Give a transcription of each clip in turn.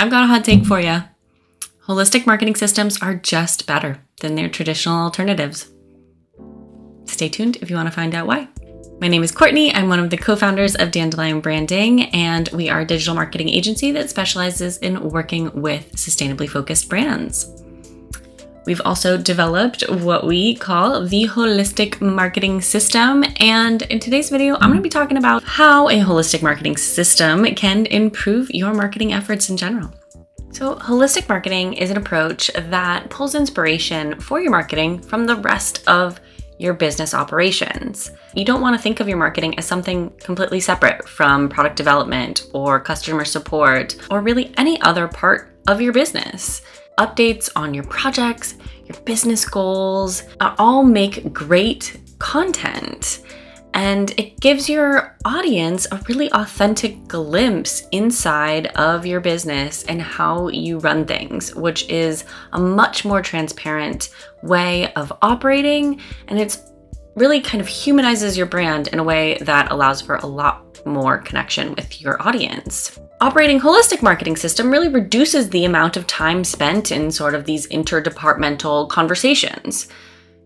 I've got a hot take for you. Holistic marketing systems are just better than their traditional alternatives. Stay tuned if you want to find out why. My name is Courtney. I'm one of the co founders of Dandelion Branding, and we are a digital marketing agency that specializes in working with sustainably focused brands. We've also developed what we call the holistic marketing system. And in today's video, I'm going to be talking about how a holistic marketing system can improve your marketing efforts in general. So, holistic marketing is an approach that pulls inspiration for your marketing from the rest of your business operations. You don't want to think of your marketing as something completely separate from product development or customer support or really any other part of your business. Updates on your projects, your business goals uh, all make great content. And it gives your audience a really authentic glimpse inside of your business and how you run things, which is a much more transparent way of operating. And it's really kind of humanizes your brand in a way that allows for a lot more connection with your audience. Operating holistic marketing system really reduces the amount of time spent in sort of these interdepartmental conversations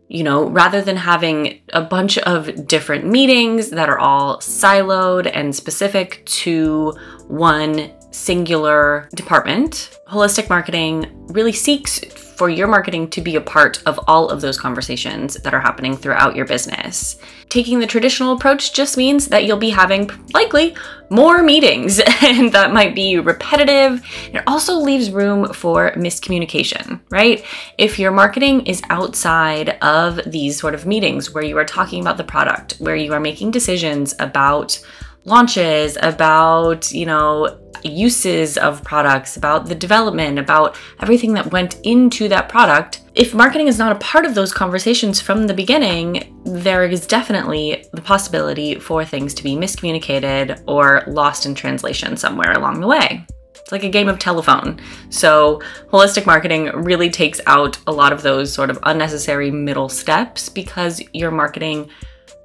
you know, rather than having a bunch of different meetings that are all siloed and specific to one singular department, holistic marketing really seeks for your marketing to be a part of all of those conversations that are happening throughout your business. Taking the traditional approach just means that you'll be having likely more meetings and that might be repetitive. It also leaves room for miscommunication, right? If your marketing is outside of these sort of meetings where you are talking about the product, where you are making decisions about launches, about, you know, uses of products, about the development, about everything that went into that product. If marketing is not a part of those conversations from the beginning, there is definitely the possibility for things to be miscommunicated or lost in translation somewhere along the way. It's like a game of telephone. So, holistic marketing really takes out a lot of those sort of unnecessary middle steps because your marketing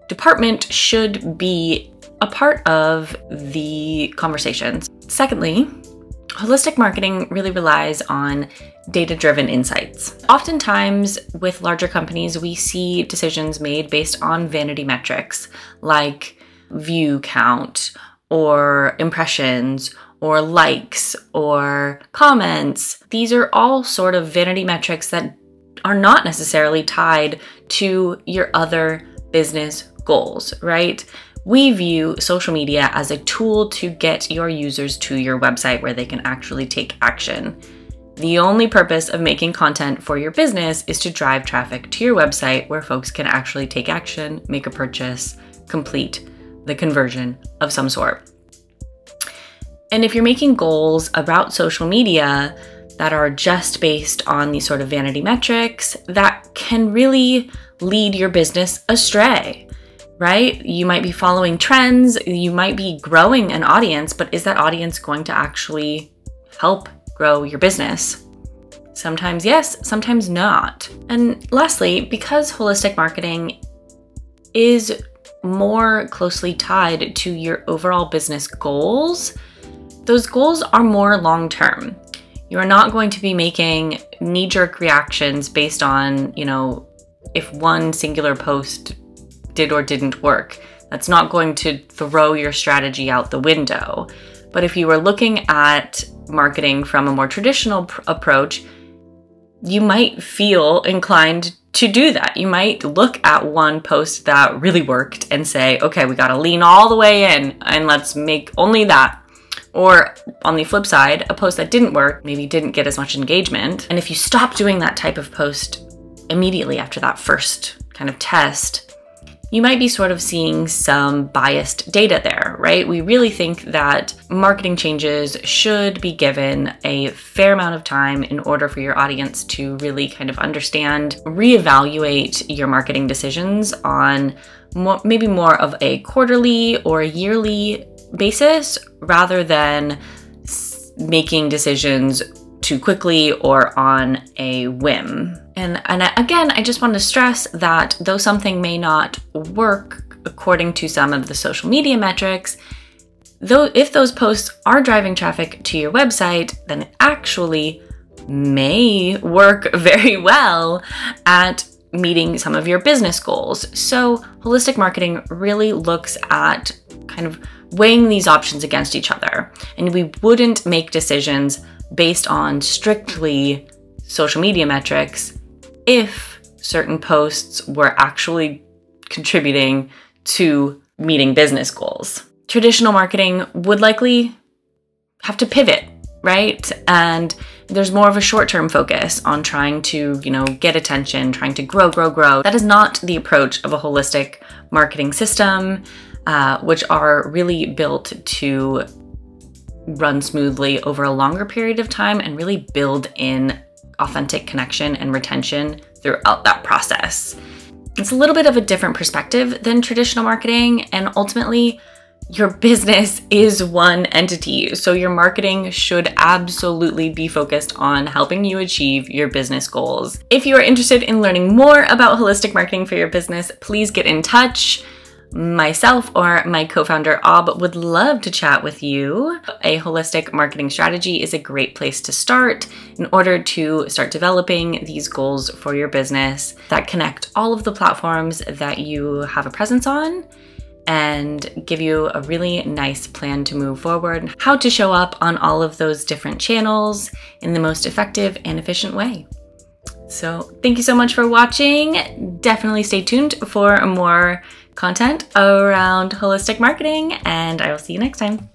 department should be a part of the conversations. Secondly, holistic marketing really relies on data driven insights. Oftentimes, with larger companies, we see decisions made based on vanity metrics like view count or impressions or likes or comments. These are all sort of vanity metrics that are not necessarily tied to your other business goals, right? We view social media as a tool to get your users to your website where they can actually take action. The only purpose of making content for your business is to drive traffic to your website where folks can actually take action, make a purchase, complete the conversion of some sort. And if you're making goals about social media that are just based on these sort of vanity metrics, that can really lead your business astray right? You might be following trends, you might be growing an audience, but is that audience going to actually help grow your business? Sometimes yes, sometimes not. And lastly, because holistic marketing is more closely tied to your overall business goals, those goals are more long term. You are not going to be making knee jerk reactions based on, you know, if one singular post did or didn't work. That's not going to throw your strategy out the window. But if you were looking at marketing from a more traditional pr- approach, you might feel inclined to do that. You might look at one post that really worked and say, okay, we got to lean all the way in and let's make only that. Or on the flip side, a post that didn't work, maybe didn't get as much engagement. And if you stop doing that type of post immediately after that first kind of test, you might be sort of seeing some biased data there, right? We really think that marketing changes should be given a fair amount of time in order for your audience to really kind of understand, reevaluate your marketing decisions on more, maybe more of a quarterly or yearly basis rather than making decisions too quickly or on a whim. And, and again, I just want to stress that though something may not work according to some of the social media metrics, though if those posts are driving traffic to your website, then it actually may work very well at meeting some of your business goals. So, holistic marketing really looks at kind of weighing these options against each other. And we wouldn't make decisions based on strictly social media metrics if certain posts were actually contributing to meeting business goals. Traditional marketing would likely have to pivot, right? And there's more of a short-term focus on trying to, you know, get attention, trying to grow, grow, grow. That is not the approach of a holistic marketing system, uh, which are really built to run smoothly over a longer period of time and really build in authentic connection and retention throughout that process. It's a little bit of a different perspective than traditional marketing, and ultimately, your business is one entity. So your marketing should absolutely be focused on helping you achieve your business goals. If you are interested in learning more about holistic marketing for your business, please get in touch. Myself or my co founder Ob would love to chat with you. A holistic marketing strategy is a great place to start in order to start developing these goals for your business that connect all of the platforms that you have a presence on and give you a really nice plan to move forward, how to show up on all of those different channels in the most effective and efficient way. So, thank you so much for watching. Definitely stay tuned for more content around holistic marketing, and I will see you next time.